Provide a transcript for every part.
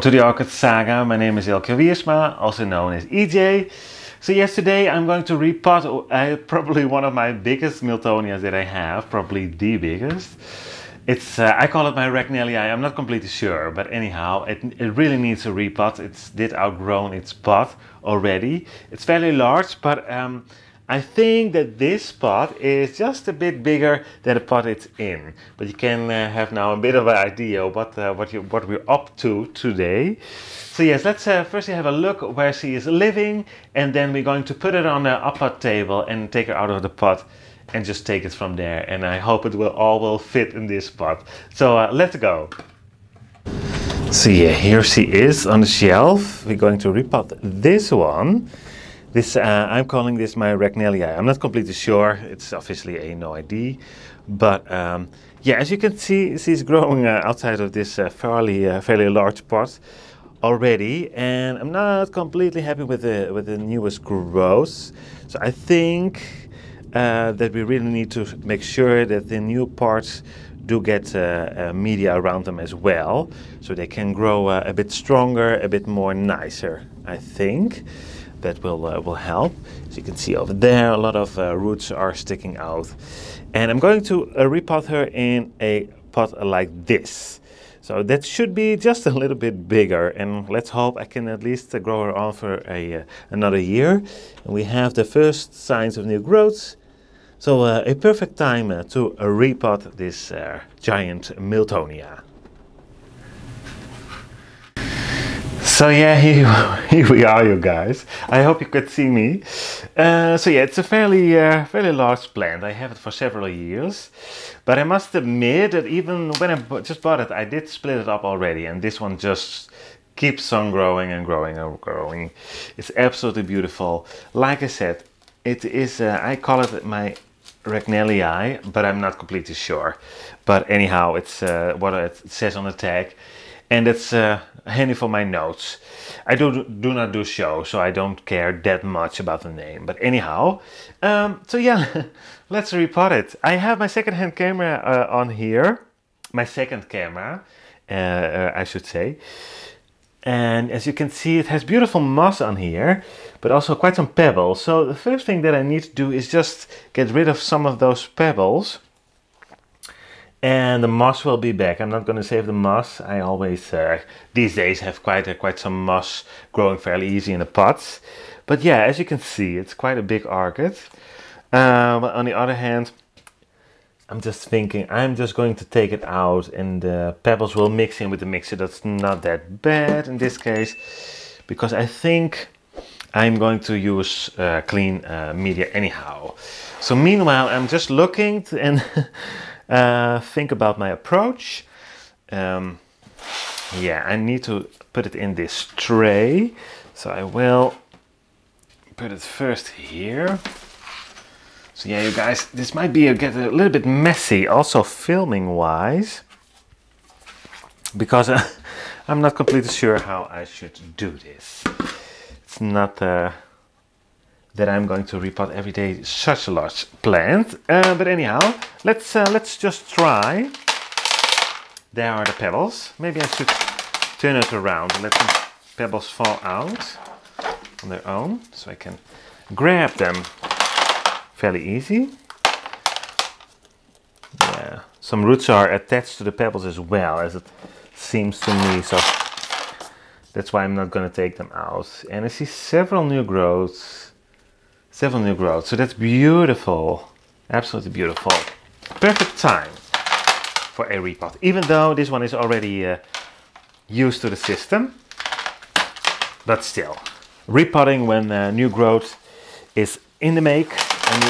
Welcome to the Orchid Saga. My name is Elke Wiersma, also known as EJ. So yesterday I'm going to repot uh, probably one of my biggest Miltonias that I have, probably the biggest. It's uh, I call it my Regnellii. I'm not completely sure, but anyhow, it, it really needs a repot. It's did outgrown its pot already. It's fairly large, but um, I think that this pot is just a bit bigger than the pot it's in. But you can uh, have now a bit of an idea what uh, what you what we're up to today. So yes, let's uh, firstly have a look where she is living, and then we're going to put it on the upper table and take her out of the pot and just take it from there. And I hope it will all will fit in this pot. So uh, let's go. So yeah, here she is on the shelf. We're going to repot this one. This uh, I'm calling this my Regnellii. I'm not completely sure. It's obviously a no ID, but um, yeah, as you can see, she's growing uh, outside of this uh, fairly uh, fairly large pot already, and I'm not completely happy with the with the newest growth. So I think uh, that we really need to make sure that the new parts do get uh, media around them as well, so they can grow a bit stronger, a bit more nicer. I think that will uh, will help. As you can see over there, a lot of uh, roots are sticking out. And I'm going to uh, repot her in a pot like this. So that should be just a little bit bigger and let's hope I can at least uh, grow her on for a, uh, another year. And we have the first signs of new growth. So uh, a perfect time to repot this giant Miltonia. So yeah, here, here we are, you guys. I hope you could see me. Uh, so yeah, it's a fairly, uh, fairly large plant. I have it for several years, but I must admit that even when I just bought it, I did split it up already, and this one just keeps on growing and growing and growing. It's absolutely beautiful. Like I said, it is. Uh, I call it my Regnellii, but I'm not completely sure. But anyhow, it's uh, what it says on the tag and it's uh, handy for my notes. I do do not do show, so I don't care that much about the name. But anyhow, um, so yeah, let's repot it. I have my second-hand camera uh, on here, my second camera, uh, I should say. And as you can see, it has beautiful moss on here, but also quite some pebbles. So the first thing that I need to do is just get rid of some of those pebbles and the moss will be back. I'm not going to save the moss. I always, uh, these days, have quite uh, quite some moss growing fairly easy in the pots. But yeah, as you can see, it's quite a big orchid. But on the other hand, I'm just thinking, I'm just going to take it out and the pebbles will mix in with the mixer. That's not that bad in this case, because I think I'm going to use uh, clean uh, media anyhow. So meanwhile, I'm just looking and Uh, think about my approach. Um, yeah, I need to put it in this tray. So I will put it first here. So yeah, you guys, this might be a, get a little bit messy, also filming wise, because uh, I'm not completely sure how I should do this. It's not uh, that I'm going to repot every day such a large plant. Uh, but anyhow, let's uh, let's just try. There are the pebbles. Maybe I should turn it around and let the pebbles fall out on their own, so I can grab them fairly easy. Yeah, some roots are attached to the pebbles as well, as it seems to me. So that's why I'm not going to take them out. And I see several new growths Several new growths. So that's beautiful. Absolutely beautiful. Perfect time for a repot. Even though this one is already uh, used to the system. But still. Repotting when uh, new growth is in the make. And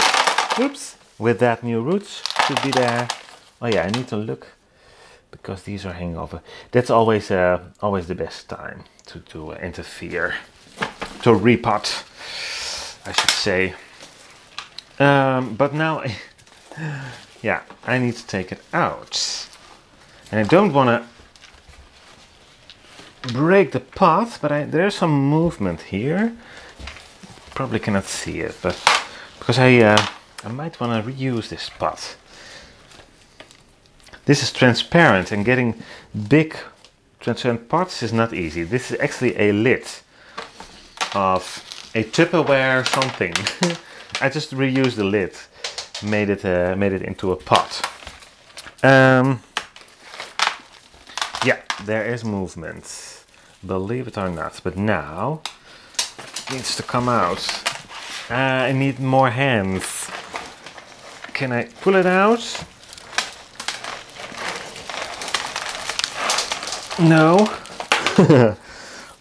oops, with that new roots should be there. Oh yeah, I need to look because these are hanging over. That's always uh, always the best time to, to uh, interfere, to repot. I should say. Um, but now, yeah, I need to take it out. And I don't want to break the pot, but I, there's some movement here. Probably cannot see it, but because I, uh, I might want to reuse this pot. This is transparent and getting big transparent pots is not easy. This is actually a lid of a Tupperware something. I just reused the lid, made it uh, made it into a pot. Um, yeah, there is movement, believe it or not. But now it needs to come out. Uh, I need more hands. Can I pull it out? No.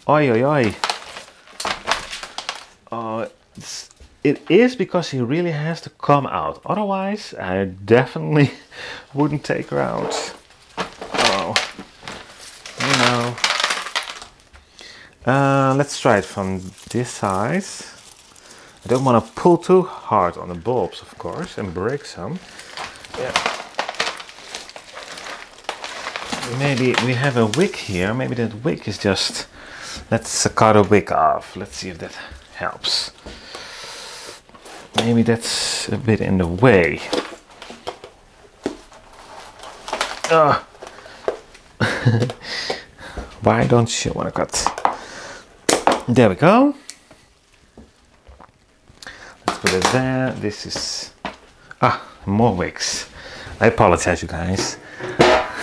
oi, oi, oi. It is because he really has to come out. Otherwise, I definitely wouldn't take her out. Oh, you know. Uh, let's try it from this side. I don't want to pull too hard on the bulbs, of course, and break some. Yeah. Maybe we have a wick here. Maybe that wick is just... Let's cut a wick off. Let's see if that helps. Maybe that's a bit in the way. Uh. Why don't you want to cut? There we go. Let's put it there. This is... Ah, more wicks. I apologize, you guys.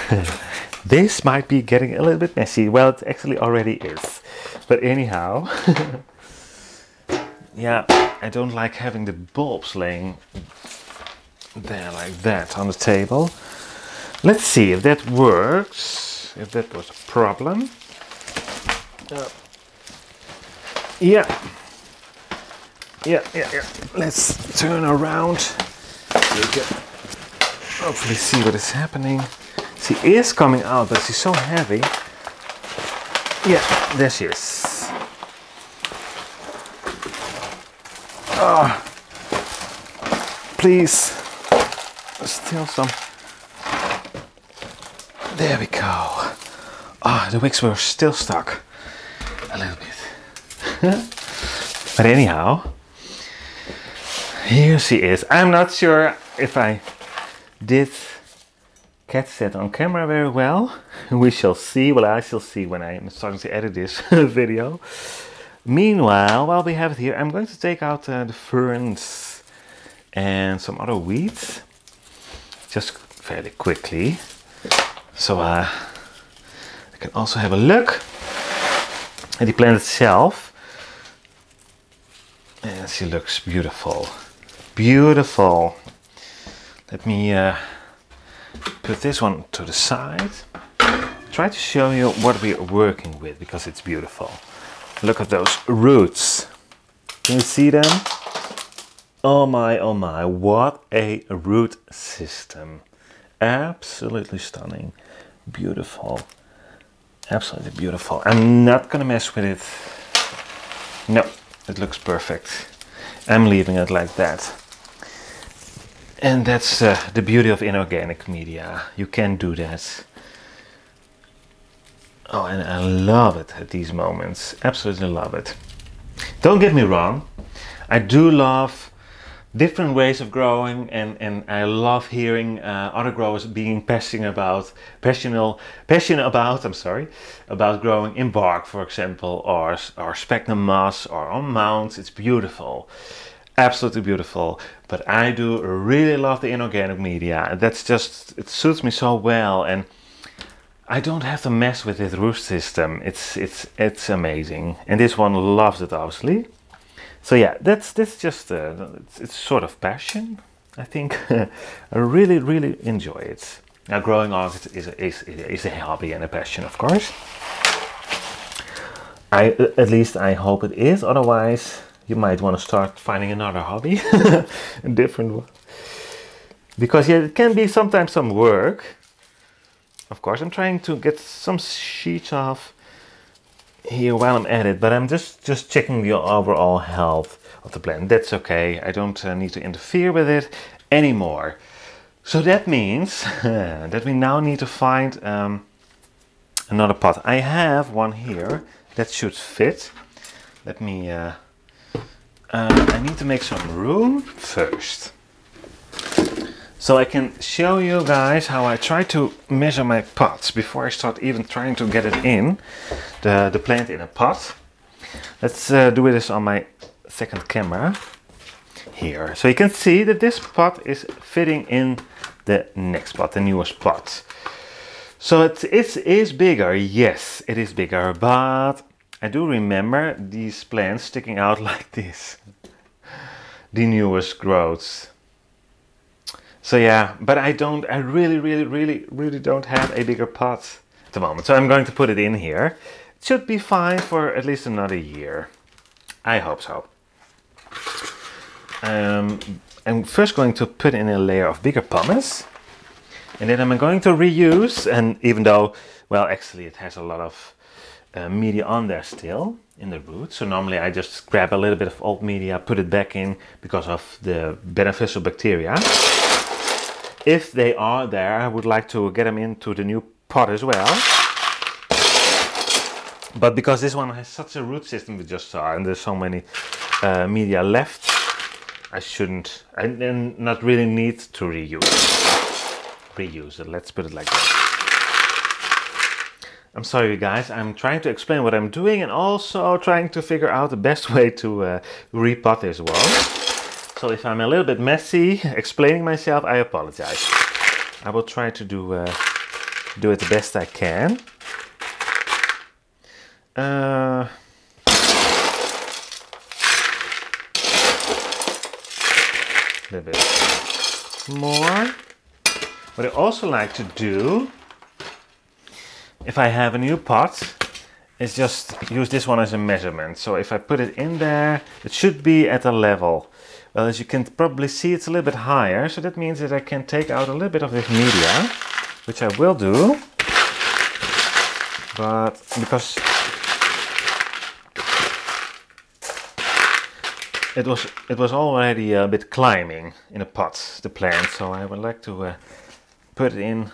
This might be getting a little bit messy. Well, it actually already is. But anyhow, yeah, I don't like having the bulbs laying there like that on the table. Let's see if that works, if that was a problem. Uh, yeah. Yeah, yeah, yeah. Let's turn around. You can hopefully see what is happening. She is coming out, but she's so heavy. Yeah, there she is. Oh, please, still some. There we go. Ah, oh, the wicks were still stuck a little bit. but anyhow, here she is. I'm not sure if I did catch that on camera very well. We shall see. Well, I shall see when I'm starting to edit this video. Meanwhile, while we have it here, I'm going to take out uh, the ferns and some other weeds. Just fairly quickly. So uh, I can also have a look at the plant itself. And she looks beautiful. Beautiful. Let me uh, put this one to the side. Try to show you what we are working with because it's beautiful. Look at those roots. Can you see them? Oh my, oh my, what a root system. Absolutely stunning. Beautiful. Absolutely beautiful. I'm not gonna mess with it. No, it looks perfect. I'm leaving it like that. And that's uh, the beauty of inorganic media. You can do that. Oh, and I love it at these moments. Absolutely love it. Don't get me wrong. I do love different ways of growing and, and I love hearing uh, other growers being passionate about, passionate, passionate about, I'm sorry, about growing in bark, for example, or, or sphagnum moss or on mounds. It's beautiful absolutely beautiful. But I do really love the inorganic media. And that's just, it suits me so well. And I don't have to mess with this roof system. It's, it's, it's amazing. And this one loves it, obviously. So yeah, that's, that's just, uh, it's, it's sort of passion. I think I really, really enjoy it. Now, growing art is a, is, is a hobby and a passion, of course. I, at least I hope it is. Otherwise, you might want to start finding another hobby, a different one. Because yeah, it can be sometimes some work. Of course, I'm trying to get some sheets off here while I'm at it, but I'm just, just checking the overall health of the plant. That's okay. I don't uh, need to interfere with it anymore. So that means that we now need to find um, another pot. I have one here that should fit. Let me uh, uh, I need to make some room first. So I can show you guys how I try to measure my pots before I start even trying to get it in, the, the plant in a pot. Let's uh, do this on my second camera here. So you can see that this pot is fitting in the next pot, the newest pot. So it, it is bigger, yes, it is bigger, but I do remember these plants sticking out like this. The newest growths. So yeah, but I don't, I really, really, really, really don't have a bigger pot at the moment. So I'm going to put it in here. It should be fine for at least another year. I hope so. Um, I'm first going to put in a layer of bigger pumice. And then I'm going to reuse, and even though, well, actually it has a lot of uh, media on there still in the root. So normally I just grab a little bit of old media, put it back in because of the beneficial bacteria. If they are there, I would like to get them into the new pot as well. But because this one has such a root system we just saw and there's so many uh, media left, I shouldn't, I not really need to reuse reuse it. Let's put it like that. I'm sorry guys, I'm trying to explain what I'm doing and also trying to figure out the best way to uh, repot this one. So if I'm a little bit messy explaining myself, I apologize. I will try to do, uh, do it the best I can. Uh, a little bit more. What I also like to do, if I have a new pot, is just use this one as a measurement. So if I put it in there, it should be at a level. Well, as you can probably see, it's a little bit higher. So that means that I can take out a little bit of this media, which I will do. But because it was it was already a bit climbing in a pot, the plant. So I would like to uh, put it in.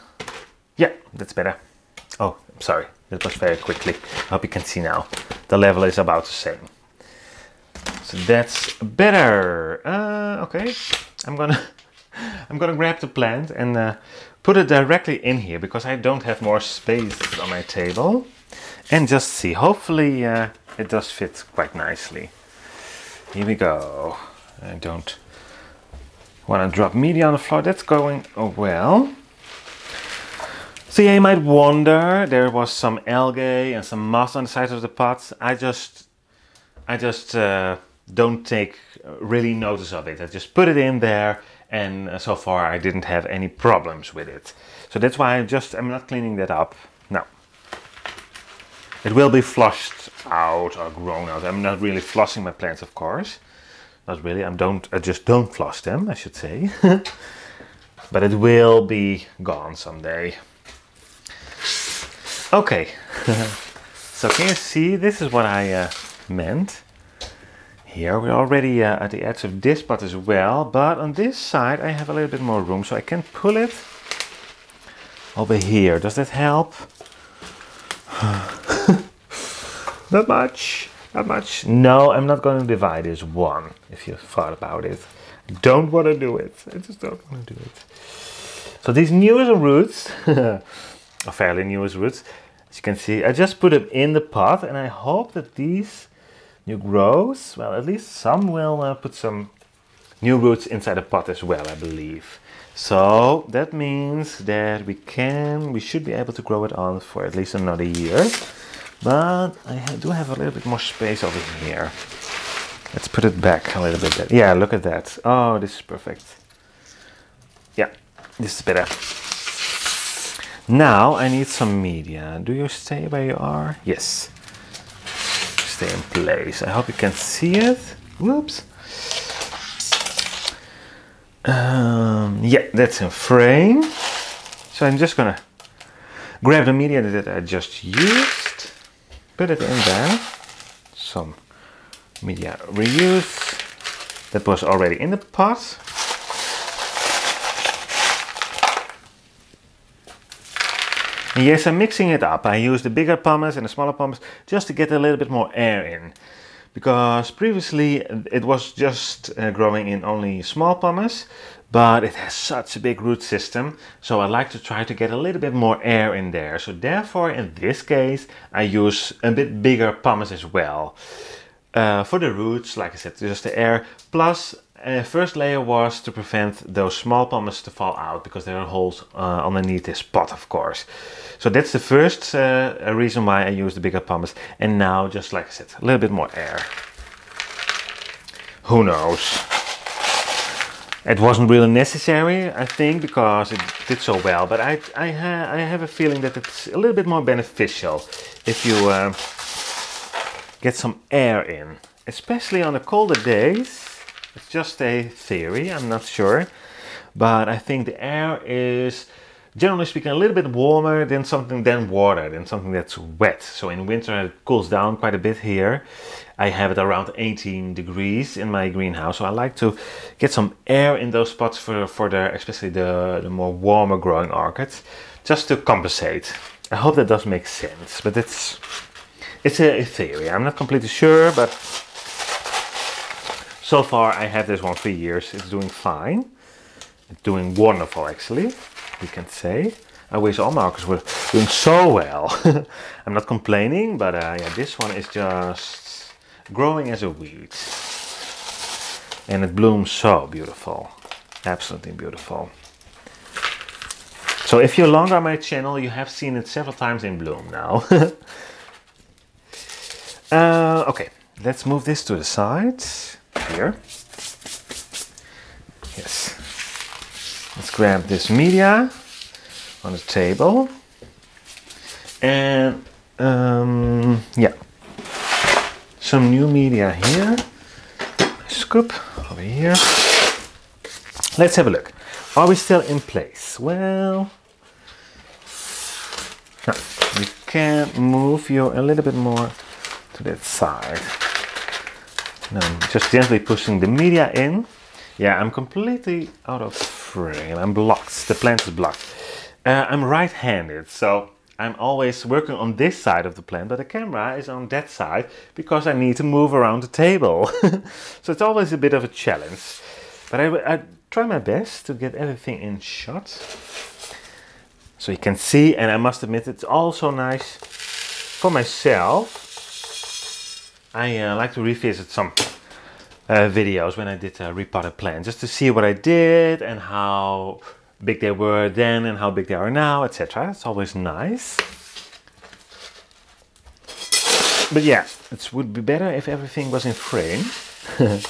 Yeah, that's better. Oh, I'm sorry, that was very quickly. I hope you can see now. The level is about the same. That's better. Uh, okay, I'm gonna I'm gonna grab the plant and uh, put it directly in here because I don't have more space on my table. And just see, hopefully uh, it does fit quite nicely. Here we go. I don't want to drop media on the floor. That's going oh well. So yeah, you might wonder, there was some algae and some moss on the sides of the pot. I just, I just uh, don't take really notice of it. I just put it in there and uh, so far I didn't have any problems with it. So that's why I just, I'm not cleaning that up. No. It will be flushed out or grown out. I'm not really flossing my plants, of course. Not really, I don't, I just don't floss them, I should say. but it will be gone someday. Okay, so can you see, this is what I uh, meant. Here we're already uh, at the edge of this part as well, but on this side I have a little bit more room, so I can pull it over here. Does that help? not much, not much. No, I'm not going to divide this one, if you thought about it. don't want to do it. I just don't want to do it. So these newest roots, fairly newest roots, as you can see, I just put them in the pot and I hope that these new growths, well, at least some will uh, put some new roots inside the pot as well, I believe. So that means that we can, we should be able to grow it on for at least another year. But I do have a little bit more space over here. Let's put it back a little bit. Yeah, look at that. Oh, this is perfect. Yeah, this is better. Now I need some media. Do you stay where you are? Yes. In place. I hope you can see it. Whoops. Um, yeah, that's in frame. So I'm just gonna grab the media that I just used, put it in there. Some media reuse that was already in the pot. And yes, I'm mixing it up. I use the bigger pumice and the smaller pumice just to get a little bit more air in. because previously it was just uh, growing in only small pumice but it has such a big root system so I like to try to get a little bit more air in there so therefore in this case I use a bit bigger pumice as well uh, for the roots like I said just the air plus uh, first layer was to prevent those small pumice to fall out because there are holes uh, underneath this pot of course so that's the first uh, reason why I use the bigger pumice and now just like I said a little bit more air who knows it wasn't really necessary, I think, because it did so well. But I, I, ha I have a feeling that it's a little bit more beneficial if you get some air in, especially on the colder days. It's just a theory, I'm not sure. But I think the air is, generally speaking, a little bit warmer than something than water, than something that's wet. So in winter it cools down quite a bit here. I have it around 18 degrees in my greenhouse. So I like to get some air in those spots for, for the, especially the, the more warmer growing orchids, just to compensate. I hope that does make sense, but it's, it's a, a theory. I'm not completely sure, but so far I have this one for years. It's doing fine. It's doing wonderful actually, we can say. I wish all markers were doing so well. I'm not complaining, but uh, yeah, this one is just growing as a weed. And it blooms so beautiful. Absolutely beautiful. So if you're long on my channel, you have seen it several times in bloom now. uh, okay, let's move this to the side. Here. Yes. Let's grab this media on the table. And um, yeah, some new media here. Scoop over here. Let's have a look. Are we still in place? Well, no, can move you a little bit more to that side. Just gently pushing the media in. Yeah, I'm completely out of frame. I'm blocked. The plant is blocked. Uh, I'm right-handed, so I'm always working on this side of the plant, but the camera is on that side because I need to move around the table. so it's always a bit of a challenge. But I, I try my best to get everything in shot. So you can see, and I must admit, it's also nice for myself. I uh, like to revisit some uh, videos when I did a repotted plant, just to see what I did and how big they were then and how big they are now, etc. It's always nice. But yeah, it would be better if everything was in frame.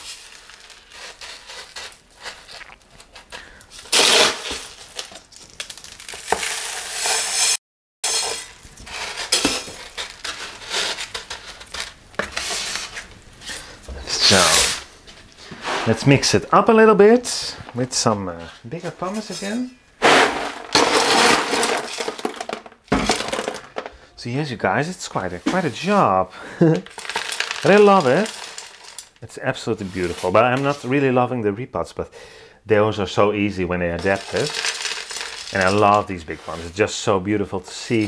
so, let's mix it up a little bit with some uh, bigger pumice again. So yes, you guys, it's quite a quite a job, but I love it. It's absolutely beautiful. But I'm not really loving the repots, but those are so easy when they adapted. And I love these big ones. It's just so beautiful to see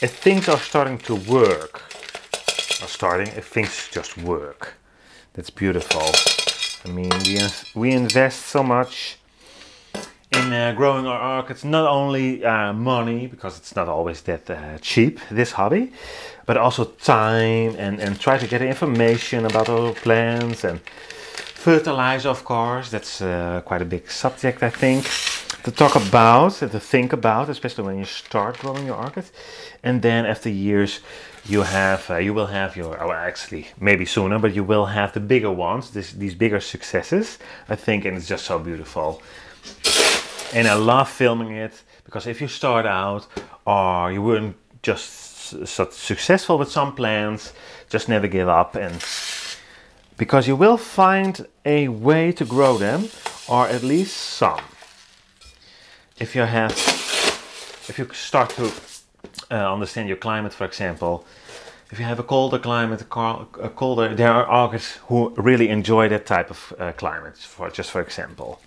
if things are starting to work. Or starting, if things just work. That's beautiful. I mean, we, we invest so much in uh, growing our orchids, not only uh, money, because it's not always that uh, cheap, this hobby, but also time and, and try to get information about our plants and fertilizer, of course. That's uh, quite a big subject, I think, to talk about, to think about, especially when you start growing your orchids. And then after years, you have uh, you will have your oh, actually maybe sooner but you will have the bigger ones this, these bigger successes i think and it's just so beautiful. And i love filming it because if you start out or you weren't just so successful with some plants just never give up. And because you will find a way to grow them or at least some if you have if you start to uh, understand your climate, for example. If you have a colder climate, a colder, there are orchids who really enjoy that type of uh, climate, for just for example.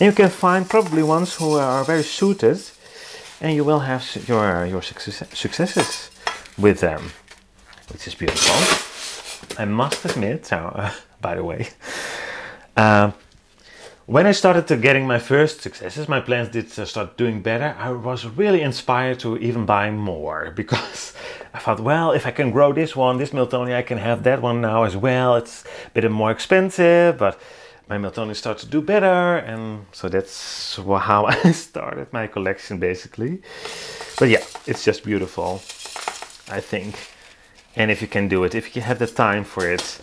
And you can find probably ones who are very suited, and you will have your your success, successes with them, which is beautiful. I must admit, uh, by the way, uh, when I started to getting my first successes, my plants did start doing better. I was really inspired to even buy more because I thought, well, if I can grow this one, this Miltonia, I can have that one now as well. It's a bit more expensive, but my Miltonia started to do better, and so that's how I started my collection basically. But yeah, it's just beautiful, I think. And if you can do it, if you have the time for it,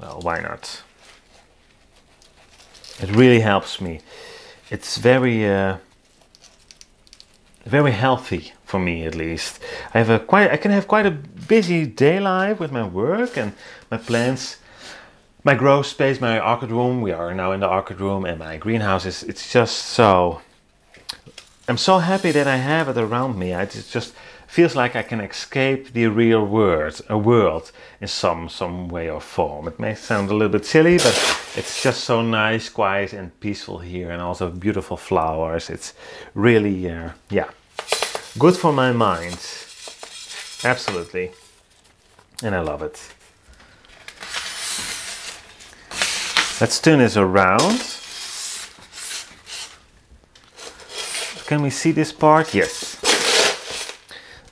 well, why not? It really helps me. It's very, uh, very healthy for me at least. I have a quite, I can have quite a busy day life with my work and my plants. My grow space, my orchid room, we are now in the orchid room and my greenhouse is, it's just so, I'm so happy that I have it around me. I just, feels like I can escape the real world, a world in some some way or form. It may sound a little bit silly, but it's just so nice, quiet, and peaceful here, and also beautiful flowers. It's really, uh, yeah, good for my mind. Absolutely, and I love it. Let's turn this around. Can we see this part? Yes.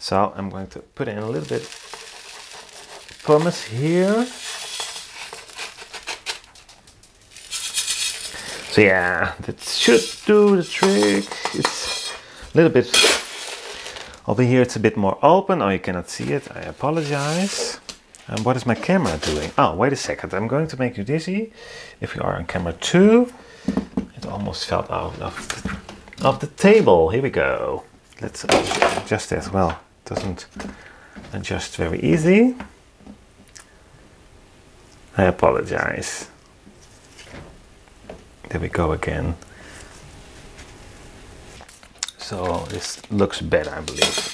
So I'm going to put in a little bit pumice here. So yeah, that should do the trick. It's a little bit over here. It's a bit more open. Oh, you cannot see it. I apologize. And what is my camera doing? Oh, wait a second. I'm going to make you dizzy. If you are on camera two, it almost fell out of the, of the table. Here we go. Let's adjust as well doesn't adjust very easy. I apologize. There we go again. So this looks better, I believe.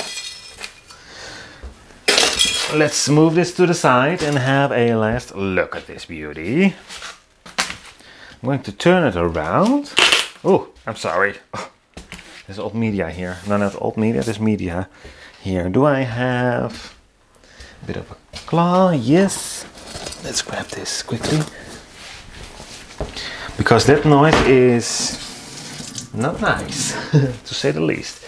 Let's move this to the side and have a last look at this beauty. I'm going to turn it around. Oh, I'm sorry. there's old media here. No, not old media, there's media here. Do I have a bit of a claw? Yes. Let's grab this quickly. Because that noise is not nice, to say the least.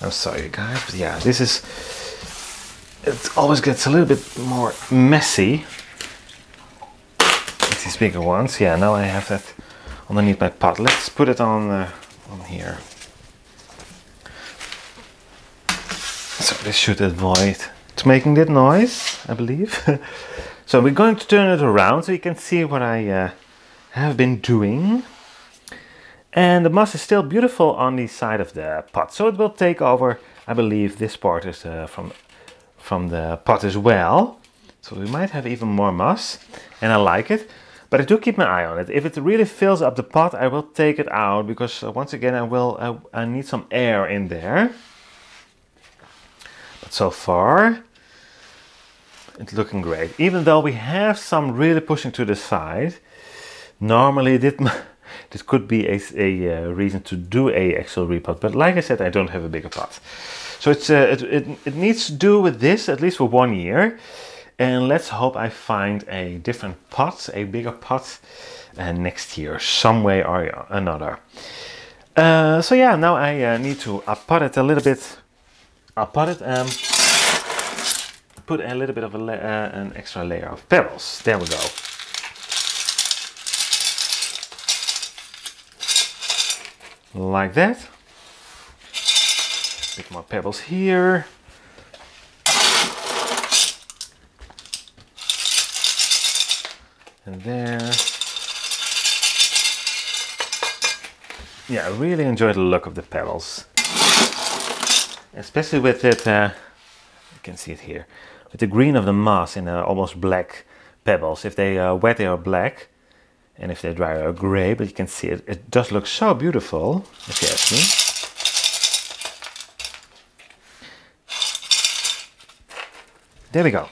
I'm sorry guys, but yeah, this is, it always gets a little bit more messy. With these bigger ones. Yeah, now I have that underneath my pot. Let's put it on, uh, on here. So this should avoid it's making that noise, I believe. so we're going to turn it around so you can see what I uh, have been doing. And the moss is still beautiful on the side of the pot. So it will take over, I believe this part is uh, from, from the pot as well. So we might have even more moss and I like it. But I do keep my eye on it. If it really fills up the pot, I will take it out because uh, once again I will I, I need some air in there so far. It's looking great. Even though we have some really pushing to the side normally this, could be a, a uh, reason to do a actual repot but like I said I don't have a bigger pot. So it's uh, it, it, it needs to do with this at least for one year and let's hope I find a different pot a bigger pot uh, next year some way or another. Uh, so yeah now I uh, need to pot it a little bit I'll put it, um, put a little bit of a uh, an extra layer of pebbles. There we go. Like that. A bit more pebbles here. And there. Yeah, I really enjoy the look of the pebbles especially with it, uh, you can see it here, with the green of the moss in uh, almost black pebbles. If they are wet, they are black, and if they dry, they are gray, but you can see it, it does look so beautiful, if you ask me. There we go.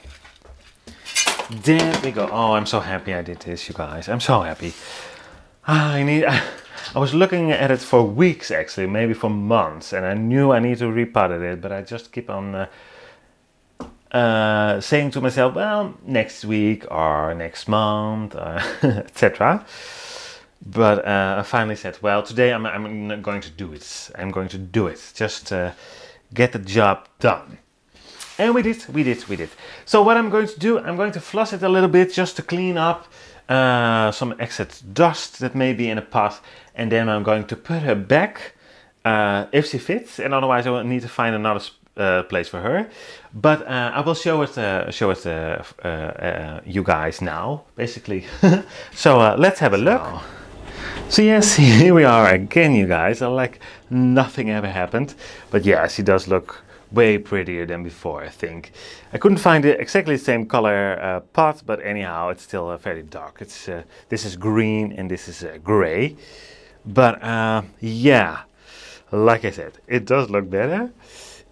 There we go. Oh, I'm so happy I did this, you guys. I'm so happy. Ah, I need... I was looking at it for weeks actually, maybe for months, and I knew I need to repot it, but I just keep on uh, uh, saying to myself, well, next week or next month, uh, etc. But uh, I finally said, well, today I'm, I'm going to do it. I'm going to do it. Just uh, get the job done. And we did, we did, we did. So what I'm going to do, I'm going to floss it a little bit just to clean up uh, some excess dust that may be in a pot. And then I'm going to put her back uh, if she fits. And otherwise I will need to find another uh, place for her. But uh, I will show it, uh, show it uh, uh, you guys now, basically. so let's have a look. So yes, here we are again, you guys. Like nothing ever happened. But yeah, she does look way prettier than before, I think. I couldn't find it exactly the same color uh, pot, but anyhow, it's still uh, very dark. It's uh, This is green and this is uh, gray. But uh, yeah, like I said, it does look better.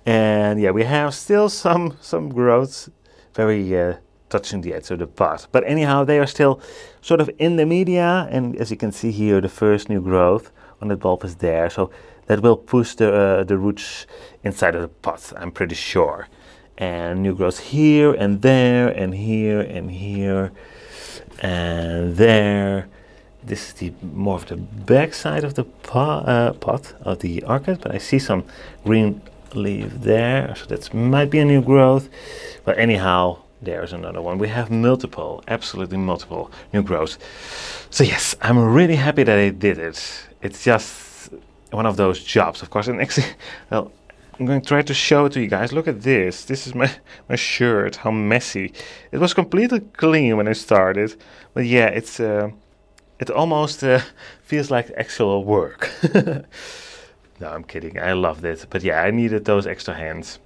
And yeah, we have still some, some growths, very uh, touching the edge of the pot. But anyhow, they are still sort of in the media. And as you can see here, the first new growth on the bulb is there. So that will push the, uh, the roots inside of the pot, I'm pretty sure. And new growth here and there and here and here and there. This is the more of the back side of the pot, uh, pot of the orchid, but I see some green leaf there, so that might be a new growth. But anyhow, there's another one. We have multiple, absolutely multiple new growths. So yes, I'm really happy that I did it. It's just one of those jobs, of course. And actually, well, I'm going to try to show it to you guys. Look at this. This is my, my shirt, how messy. It was completely clean when I started. But yeah, it's uh, it almost uh, feels like actual work. no, I'm kidding. I loved it. But yeah, I needed those extra hands.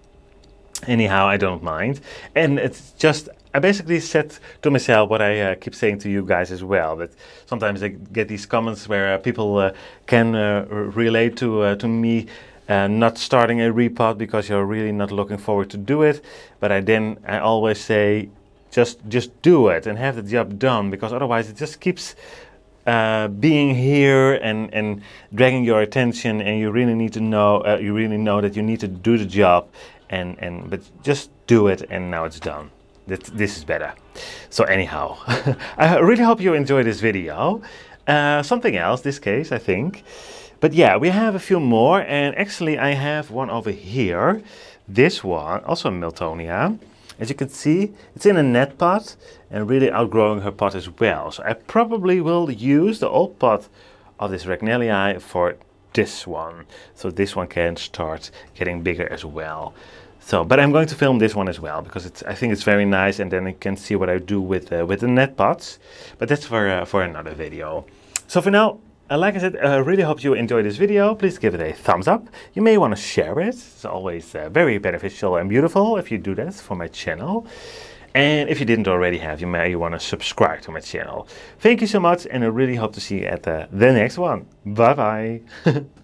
Anyhow, I don't mind. And it's just, I basically said to myself what I uh, keep saying to you guys as well. That sometimes I get these comments where uh, people uh, can uh, relate to, uh, to me and not starting a repot because you're really not looking forward to do it. But I then I always say, just just do it and have the job done because otherwise it just keeps uh, being here and and dragging your attention and you really need to know uh, you really know that you need to do the job and and but just do it and now it's done. This, this is better. So anyhow, I really hope you enjoy this video. Uh, something else, this case, I think. But yeah, we have a few more and actually I have one over here. This one, also Miltonia. As you can see, it's in a net pot and really outgrowing her pot as well. So I probably will use the old pot of this Regnellii for this one. So this one can start getting bigger as well. So, but I'm going to film this one as well because it's, I think it's very nice and then you can see what I do with, uh, with the net pots. But that's for, uh, for another video. So for now, uh, like I said, I uh, really hope you enjoyed this video. Please give it a thumbs up. You may want to share it. It's always uh, very beneficial and beautiful if you do that for my channel. And if you didn't already have, you may want to subscribe to my channel. Thank you so much and I really hope to see you at the, the next one. Bye bye.